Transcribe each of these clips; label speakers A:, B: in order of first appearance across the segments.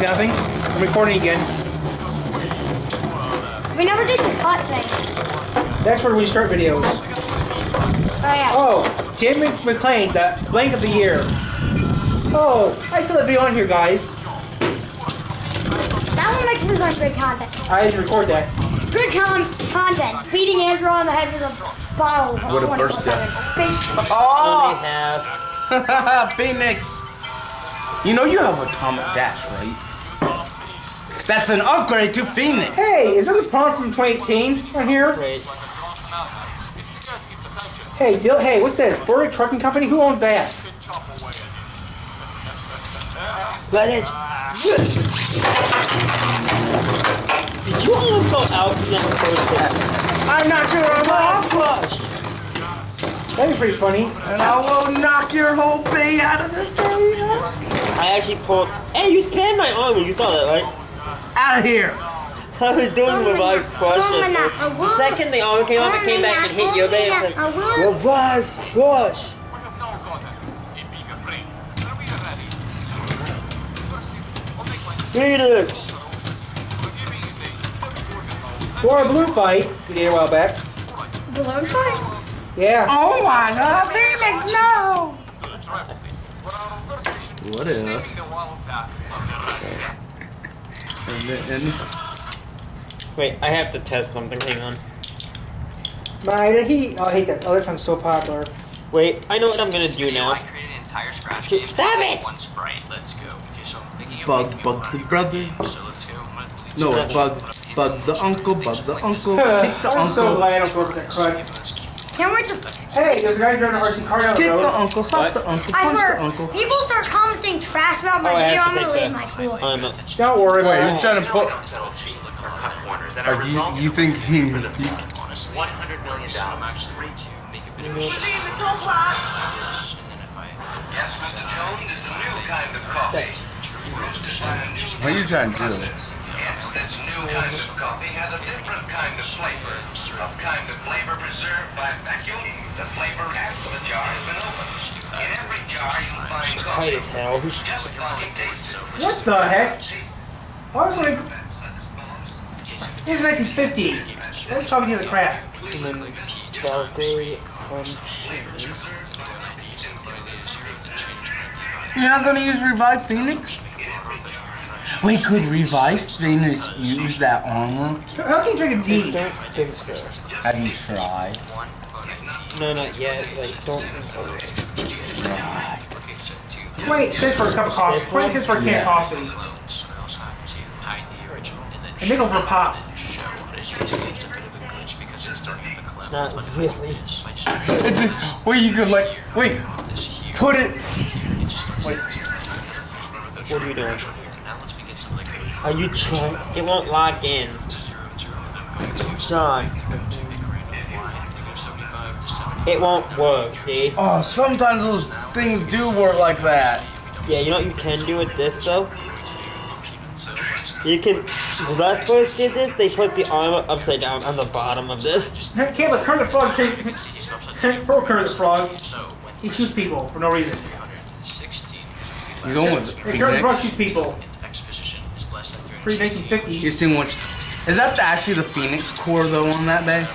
A: Nothing. I'm recording again.
B: We never did the cut thing.
A: That's where we start videos.
B: Oh yeah.
A: Oh, Jim McLean, the blank of the year. Oh, I still have video on here, guys.
B: That one makes me like good content.
A: I didn't record that.
B: Good con- content. Beating Andrew on the head with a bottle.
C: What a burst down.
B: Face.
C: Oh!
D: have.
C: Phoenix! You know you have atomic dash, right? That's an upgrade to Phoenix!
A: Hey, is that the pawn from 2018 right here?
D: Wait.
A: Hey, Dil- hey, what's this? Burdick Trucking Company? Who owns that?
D: Let it. Did you almost go out from that first hit?
C: I'm not your
D: Rock
C: off!
D: flush!
A: That'd be pretty funny.
C: And I will knock your whole Bey out of this game!
D: I actually pulled. Hey, you spammed my armor. You saw that, right?
C: Out of here!
D: I was doing revive crush.
B: Woman,
D: at
B: a
D: first.
B: woman.
D: The second the armor came up, it came back and hit your Bey. I was
B: A woman.
D: like, revive crush. Phoenix.
A: For a blue fight we did a while back.
B: Balloon fight?
A: Yeah.
C: Oh my god, Phoenix, no! What is? And then,
D: Wait, I have to test something. Hang on.
A: My, the heat. Oh, I hate that. Oh, that sounds so popular.
D: Wait, I know what I'm gonna do now.
E: I created an entire scratch
D: Stop it!
E: One sprite. Let's go. So I'm thinking of
C: Bug, bug the brother.
E: So let's go. I'm gonna delete
C: no, bug, bug the uncle, bug the uncle, kick the
A: I'm so glad I don't go with that crud.
B: Can we just?
A: Hey, there's a guy driving a RC car down the
C: kick the uncle, stop the uncle, punch the uncle.
B: people start commenting trash about my
D: Oh, I
B: I'm gonna lose my cool.
A: Don't worry
C: Wait,
A: about
C: you're trying to put.
E: corners.
C: Are you, you think he, he
E: one hundred million dollars. I'm actually ready to make a bit of a shift. And then if I
F: Yes, Mr. Jones, it's a new kind of coffee. Roasted by a new
C: what are you trying to do?
F: Yes, this new kind of coffee has a different kind of flavor. A kind of flavor preserved by vacuum. The flavor after the jar has been
D: Tight as hell.
F: Just coffee tastes.
A: What the heck? I was like, is 1950. That's probably the crap.
D: And then Valkyrie punch.
C: You're not gonna use Revive Phoenix? Wait, could Revive Phoenix use that armor?
A: How can you drink a
D: I
A: D?
D: don't think so.
C: Have you tried?
D: No, not yet. Like, don't think of it.
C: Try.
A: 28 cents for a cup of coffee. 20 cents for a can
C: Yeah.
A: of coffee.
E: so I also have to hide the original and then
A: A nickel for a pop.
E: show what is used. It's a bit of a glitch because it's starting at the clamp.
D: Not really.
E: So I just
C: It's just, wait, you could like, wait, put it.
E: It just starts
C: Wait.
D: What are you doing?
E: Now let's begin some liquid.
D: Are you trying? It won't lock in. Sean, it won't work, see?
C: Oh, sometimes those things do work like that.
D: Yeah, you know what you can do with this though? You can. When I first did this, they put the armor upside down on the bottom of this.
A: Can't let Kermit the Frog chase. Poor Kermit the Frog.
E: So when
A: He shoots people for no reason.
E: 16
C: You're going with
A: Hey, Kermit the Frog shoots
C: Phoenix.
A: people.
E: X position is less than
A: Pre
E: 360.
C: You
A: 1950s.
C: seen what? Is that actually the Phoenix core though on that Bey?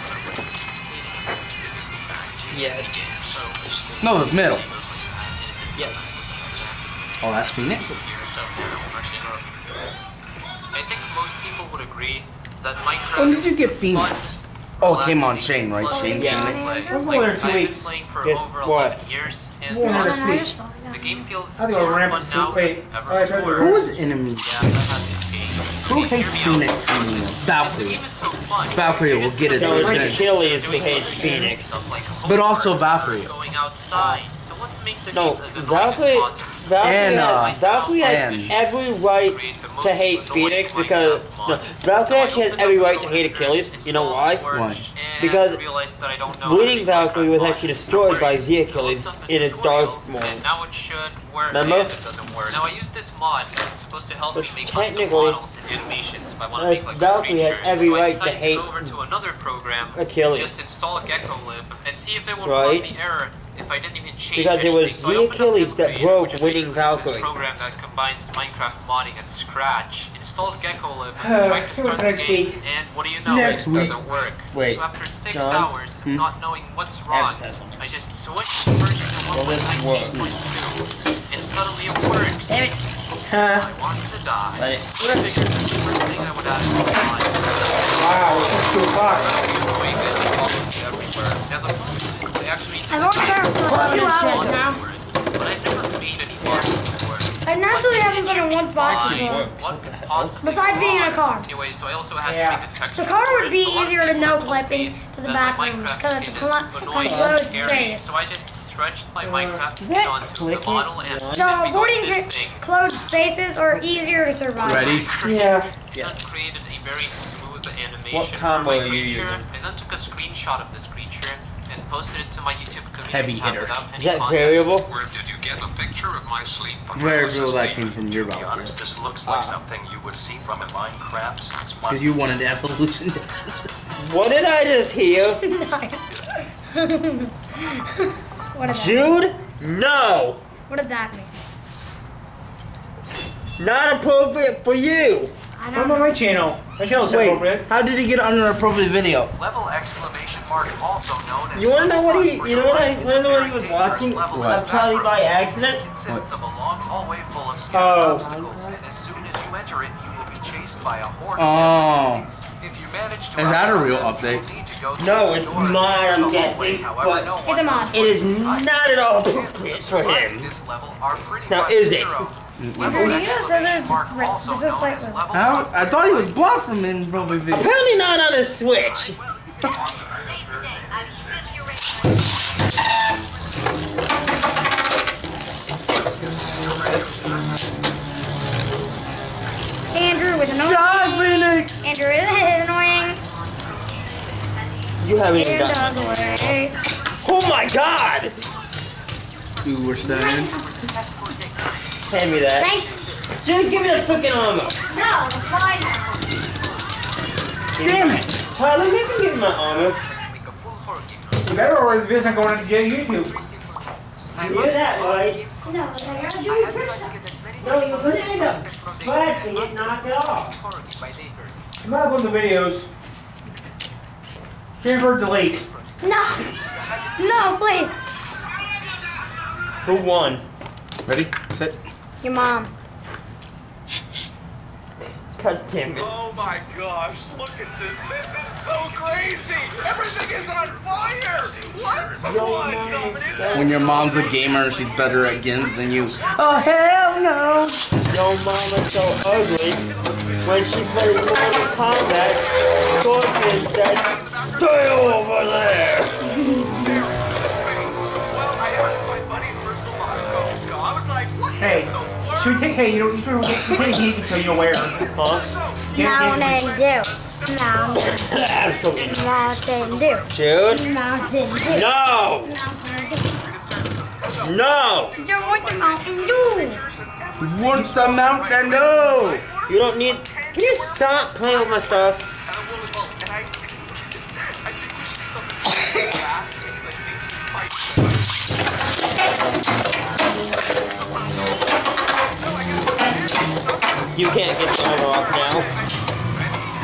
D: Yes.
E: So just think
C: No, the middle.
D: Yes.
C: Oh, that's Phoenix.
E: here. So I think most people would agree that Minecraft.
C: When did you get Phoenix? Oh, it came on Shane, right? Shane
D: Yeah.
C: Phoenix.
E: Like, like, I've been playing for
D: Guess
E: over
D: what?
E: 11 years, and
A: We're
E: the,
A: going
B: That's
A: next
B: another
A: week.
B: story.
E: the game feels
A: I think
E: more
A: ramp
E: fun now
A: wait,
E: than ever
A: I tried to
E: before.
C: Who was enemy?
E: Yeah, that has to change.
C: Who hates
E: hear me out.
C: Phoenix anymore? Valkyrie.
E: game is so fun.
C: Valkyrie will get it.
D: No, it's Achilles who hates Phoenix.
C: But also Valkyrie.
E: Going outside. So let's make the
D: No,
E: game as annoying
D: Valkyrie,
E: as possible.
D: Valkyrie,
C: And, uh,
D: has, Valkyrie has
C: and-
D: every right to hate Phoenix because no, Valkyrie actually has every right to hate Achilles. You know why?
C: Why?
D: Because
E: winning
D: Winning Valkyrie was actually destroyed by Z Achilles in his dark form.
E: And now it should work.
D: Remember?
E: and it doesn't work. Now I use this mod that's supposed to help me make custom
D: technically,
E: models and animations if I want to
D: uh,
E: make like
D: Valkyrie
E: a
D: has every
E: so I
D: right to
E: decided
D: hate
E: go over to another program,
D: Achilles.
E: just install GeckoLib and see if it will
D: Right.
E: cause the error if I didn't even change
D: Because it was
E: anything. So
D: the Achilles that broke Winning Valkyrie.
E: This program that combines Minecraft modding and Scratch. Installed GeckoLib, tried to start the
A: next
E: game,
A: week.
E: and what do you know?
C: Next
E: it
C: week.
E: doesn't work.
D: Wait,
E: So after six
D: John?
E: hours,
C: Hmm?
E: not knowing what's wrong, I just switched to version
D: Well, this
E: 1.19.2, and suddenly it works.
C: Huh?
E: I want to die.
D: Let it
E: I figured the first thing I would ask for mine
A: Wow, it's 2 o'clock.
E: annoying and problems everywhere. Now the I actually
B: I've only been for
E: I
B: two hours now.
E: but I've never made any box before.
B: I naturally haven't been in one box before.
E: What
B: Besides being in a car.
E: Anyway, so I also had
A: Yeah.
E: to make a texture.
B: The car would be
E: A lot of
B: easier to
E: people
B: no clipping to the
E: that
B: back room,
E: Minecraft
B: 'cause it's a cl-
E: annoying
B: closed
E: and scary,
B: space.
E: So I just stretched my uh,
C: Minecraft
E: skin onto the
C: clicking?
E: model and
B: So
E: then we got
B: avoiding
E: this thing.
B: closed spaces are easier to survive.
C: Ready?
A: Yeah.
D: Yeah.
E: Then created a very smooth animation
D: What
E: for
D: combo
E: my
D: are you
E: creature,
D: using?
E: and then took a screenshot of this creature and posted it to my YouTube community
C: Heavy hitter.
E: without any
D: Is that
E: context.
D: variable?
F: Where did you get a picture of my sleep?
C: Variable that came from your
G: To be
C: Valkyrie.
G: honest, this looks like ah. something you would see from a Minecraft six months.
C: Because you wanted evolution.
D: What did I just hear?
B: what is that?
D: Jude? No!
B: What does that mean?
D: Not appropriate for you!
B: I
A: From
B: don't
A: on my channel. My channel's
C: Wait,
A: appropriate.
C: how did he get under a appropriate video?
E: Level exclamation mark, also known as
D: You wanna know what he- you know what I- wanna know what he was watching?
C: What?
E: of
D: Probably by accident.
E: Consists of a long hallway full of oh. scattered
A: Oh.
E: obstacles, and as soon as you enter it, you will be chased by a horde
C: Oh.
E: of enemies. If you manage to
C: Is that a real update?
E: you'll need to go
D: No, it's
E: door
D: mod, I'm guessing, but
E: no
B: It's a mod.
D: It is not at all appropriate for him.
E: This level are pretty
D: Now, is it?
E: Zero.
B: Andrew,
E: Level
B: you know, so
E: exclamation
B: there's-
E: mark,
B: right,
E: also
B: this is like
E: as
B: the-
E: level
C: How? I thought he was
E: one.
C: blocked from in probably video.
D: Apparently not on a Switch.
B: Andrew with an
C: Die, Phoenix!
B: Andrew is annoying.
D: You haven't even
B: And
D: done.
B: on the way.
D: Oh my god!
C: Ooh, we're stunned.
D: Hand me that.
B: Thanks.
D: Just give me the freaking armor.
B: No, it's fine now.
C: Damn it!
D: Tyler, you can give me my armor.
A: You better or this isn't going to get YouTube.
D: You hear that, right?
B: No, I gotta do it first.
D: No, you put it in the flat and it knocked it off.
A: I'm not going to videos. Transfer delete.
B: No. No, please.
D: Who won?
C: Ready? Set.
B: Your mom.
D: God damn it.
F: Oh my gosh, look at this. This is so crazy. Everything is on fire. What's what's up? It is
C: When your mom's a gamer, she's better at games than you. Oh, hell no!
D: Your mama's so ugly. When she plays Mortal Kombat, Scorpion said, Stay over there!
F: Well, I asked my buddy Marco, I was like, what
A: Hey,
F: in the world?
A: Should we take, hey, you know, you should you can't until you're aware.
D: Huh?
B: Mountain Dew. Mountain,
D: Absolutely.
B: Mountain Dew.
D: Dude?
B: Mountain Dew.
D: No!
B: Mountain
D: No!
B: Dew. Don't want the Mountain Dew.
C: What's the mountain no?
D: You don't need. Can you stop playing with my stuff?
F: And I'm willing, well, and I, I think we should summon the glass because I think he fights.
D: You can't get the armor off now.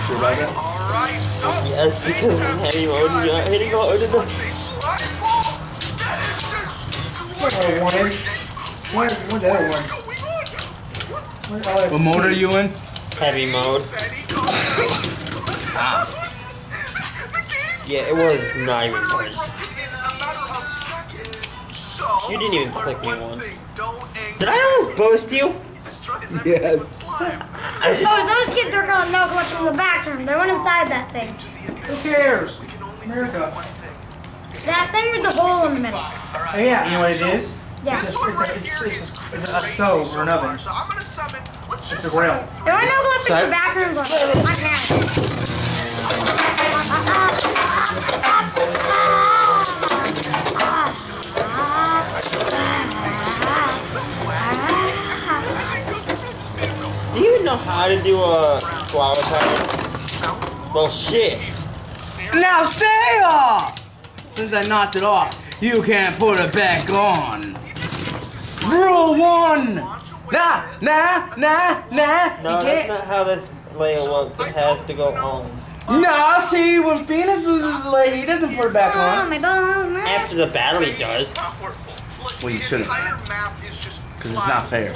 C: Sure about that?
F: All right, so
D: Yes, because I'm heavy mode. You're not hitting hard enough.
F: a slime ball. That is just
A: What other one? What, what the other one? What,
C: What mode are you in?
D: Heavy mode.
F: Betty Costa.
D: Yeah, it was not even close.
F: In a matter of seconds. So
D: You didn't even click me
F: one
D: once.
F: thing, don't anger
D: Did I almost boast you?
F: Destroys everything with
C: Yes.
F: slime.
B: Oh, those kids are gonna know what's in the bathroom. They went inside that thing.
A: Who cares? America.
B: That thing with the hole in the middle.
A: Oh, yeah, you know what it is?
B: Yeah.
A: It's
B: If
A: a, it's a, it's, it's, it's a stove or an oven.
F: So I'm gonna summon. Let's
A: It's a grill.
B: I know what's in
C: Sorry?
B: the bathroom, but I
D: know how to do a flower pattern? Well, shit.
C: Now stay off! Since I knocked it off. You can't put it back on. Rule one. Nah, nah, nah, nah.
D: No,
C: you
D: that's
C: can't.
D: not how this layer works. It has to go on.
C: Nah, see, when Phoenix loses the leg, he doesn't put it back
B: Oh,
C: on.
D: After the battle, he does.
C: Well, you shouldn't. Because it's not fair.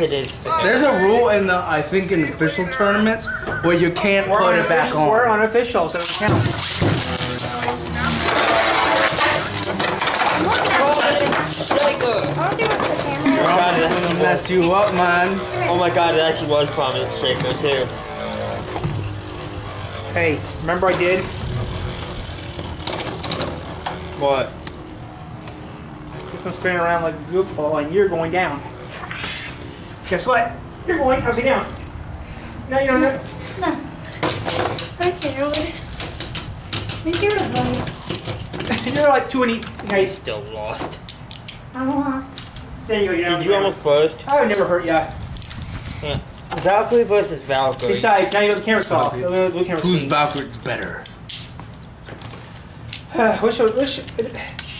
D: It is.
C: There's a rule in the, I think, in official tournaments where you can't
A: We're
C: put it back
A: unofficial- We're
C: on.
A: unofficial, so it counts.
D: Shaker!
B: I don't do it with.
D: God, it
C: I'm
D: actually
C: gonna mess you up, man.
D: Oh my god, it actually was prominent Shaker too.
A: Hey, remember I did?
D: What?
A: Just gonna spin around like a goofball and you're going down. Guess what? You're going upside down. No, you don't know.
B: No. Okay, really. Me too, buddy.
A: You're like two and eight. Okay,
D: Still lost.
B: I want.
A: there you go. You're
D: Did you almost first?
A: I would never hurt ya.
D: Yeah. Valkyrie versus Valkyrie.
A: Besides, now you know the camera saw.
C: Valkyrie.
A: You know the camera
C: Whose. Valkyrie's better?
A: Which should, which should,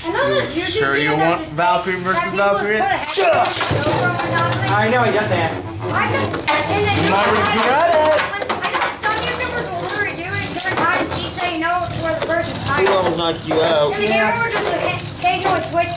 B: I know there's YouTube
C: Sure you want Valkyrie versus Valkyrie?
B: put a head over and nothing.
A: I know I got that.
B: I just, and then
C: You might regret it.
B: I know some YouTubers will literally do it different times each so you know where the person's
D: Who
B: hiding.
D: almost knocked you out?
B: And the camera just like, they do switch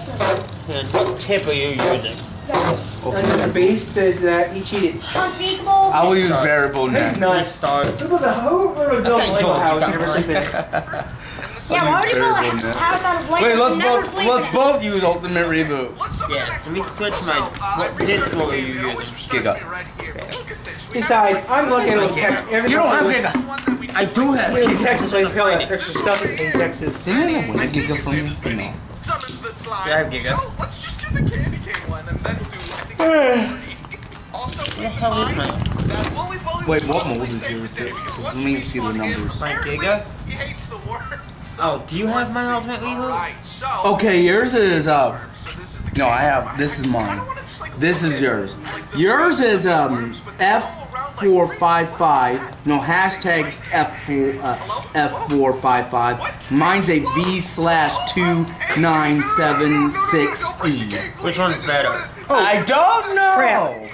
D: what tip are you using?
A: And then the base that, that he cheated.
B: Unspeakable.
C: I will use variable
A: That's
C: next.
A: nuts.
D: Start.
A: Who built a who would build a
D: Okay,
A: Lego
D: Joel,
A: house
D: you
A: and never
D: got
A: sleep in?
B: Yeah, why would you build
C: Very
B: a
C: good,
B: out of Lego?
C: Wait, let's both let's
B: in
C: both use ultimate reboot.
D: Yes, let me switch my. What disc are you using?
C: Giga.
A: Besides, I'm looking at text.
C: You don't have Giga. I do have Giga.
A: Texas, so he's probably got extra stuff in Texas.
C: Didn't I win a Giga from you? No.
D: Yeah, I have Giga.
F: So let's just do the candy cane one and then do I think also keep in
D: hell is
F: mind
D: mine?
F: that Bully Bully
C: Wait, what
F: probably
C: mold is yours?
F: today
C: Let me see the numbers.
D: My Giga?
F: He hates the word. So
D: Oh, do you have my ultimate reboot?
F: Alright, so
C: Okay, yours is uh.
F: so is
C: No, I have. This is mine.
F: just, like,
C: This is yours.
F: like,
C: Yours is um
F: words, but they
C: F
F: roll around like
C: four
F: crazy.
C: five
F: What
C: five.
F: is that?
C: No hashtag F four uh, F four five five. Mine's a V slash two nine seven six E.
D: Which one's better?
C: I don't know.
A: Crap.